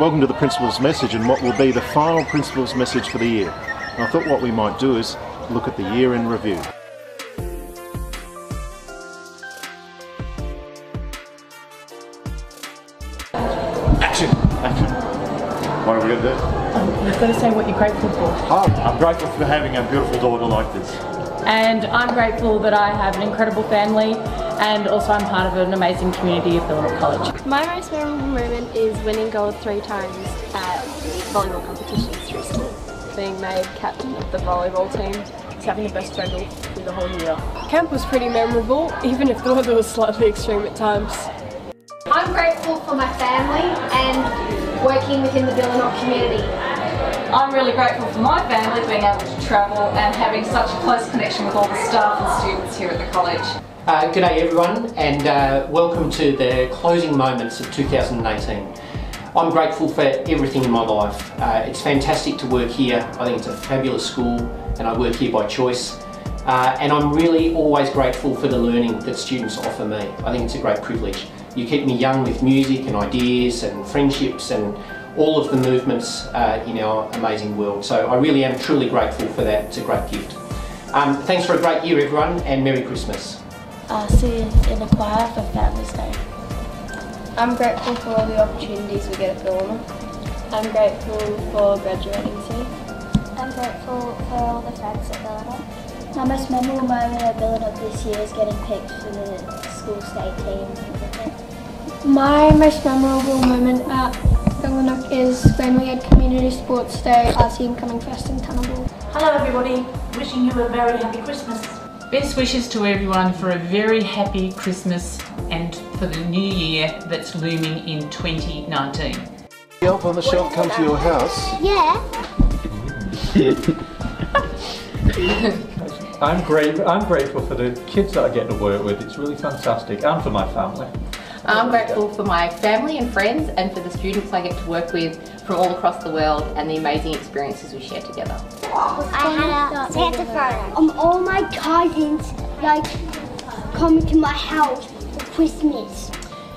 welcome to the Principal's Message and what will be the final Principal's Message for the year. And I thought what we might do is look at the year in review. Action! Action! What are we going to do? You've got to say what you're grateful for. Oh, I'm grateful for having a beautiful daughter like this. And I'm grateful that I have an incredible family and also I'm part of an amazing community of Billanook College. My most memorable moment is winning gold three times at volleyball competitions through school. Being made captain of the volleyball team. It's having the best friend all through the whole year. Camp was pretty memorable, even if the weather was slightly extreme at times. I'm grateful for my family and working within the Billanook community. I'm really grateful for my family being able to travel and having such a close connection with all the staff and students here at the college. Uh, good day everyone and uh, welcome to the closing moments of 2018. I'm grateful for everything in my life. Uh, it's fantastic to work here. I think it's a fabulous school and I work here by choice. Uh, and I'm really always grateful for the learning that students offer me. I think it's a great privilege. You keep me young with music and ideas and friendships and all of the movements uh, in our amazing world. So I really am truly grateful for that. It's a great gift. Um, thanks for a great year everyone and Merry Christmas. I'll see you in the choir for Family's Day. I'm grateful for all the opportunities we get at Billanook. I'm grateful for graduating soon. I'm grateful for all the friends at Billanook. My most memorable moment at Billanook this year is getting picked for the school state team. My most memorable moment at Billanook is when we had Community Sports Day, our team coming first in tunnel ball. Hello everybody, wishing you a very happy Christmas. Best wishes to everyone for a very happy Christmas and for the new year that's looming in 2019. The elf on the shelf come to your house? Yeah. I'm great. I'm grateful for the kids that I get to work with. It's really fantastic, and for my family. I'm grateful for my family and friends and for the students I get to work with from all across the world and the amazing experiences we share together. I had a Santa photo. Um, all my cousins like coming to my house for Christmas.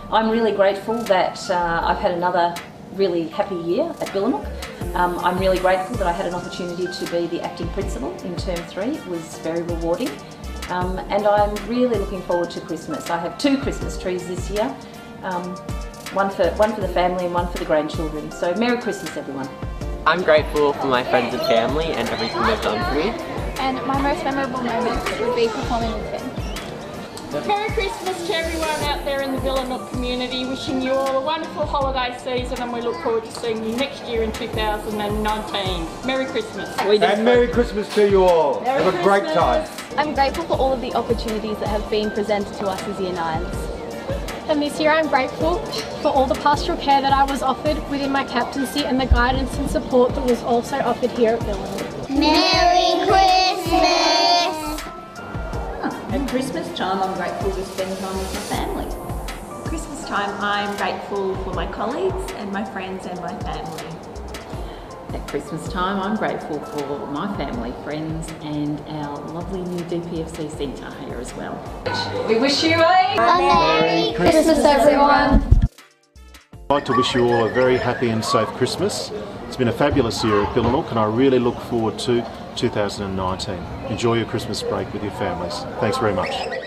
I'm really grateful that uh, I've had another really happy year at Billanook. Um, I'm really grateful that I had an opportunity to be the acting principal in term three. It was very rewarding. Um, and I'm really looking forward to Christmas. I have two Christmas trees this year, um, one, for, one for the family and one for the grandchildren. So Merry Christmas everyone. I'm grateful for my friends and family and everything they've done for me. And my most memorable moment would be performing with them. Merry Christmas to everyone out there in the Billanook community. Wishing you all a wonderful holiday season and we look forward to seeing you next year in 2019. Merry Christmas. And Merry Christmas to you all. Merry Have a great time. I'm grateful for all of the opportunities that have been presented to us as Year 9s. And this year I'm grateful for all the pastoral care that I was offered within my captaincy and the guidance and support that was also offered here at Billanook. Merry time, I'm grateful to spend time with my family. Christmas time, I'm grateful for my colleagues and my friends and my family. At Christmas time, I'm grateful for my family, friends, and our lovely new DPFC centre here as well. We wish you a Merry Christmas everyone! I'd like to wish you all a very happy and safe Christmas. It's been a fabulous year at Billanook and I really look forward to 2019. Enjoy your Christmas break with your families. Thanks very much.